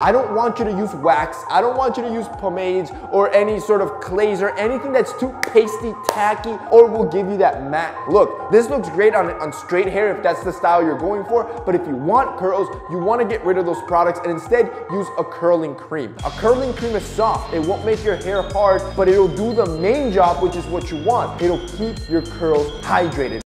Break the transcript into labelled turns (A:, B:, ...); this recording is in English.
A: I don't want you to use wax. I don't want you to use pomades or any sort of clays or anything that's too pasty, tacky, or will give you that matte look. This looks great on, on straight hair if that's the style you're going for, but if you want curls, you wanna get rid of those products and instead use a curling cream. A curling cream is soft. It won't make your hair hard, but it'll do the main job, which is what you want. It'll keep your curls hydrated.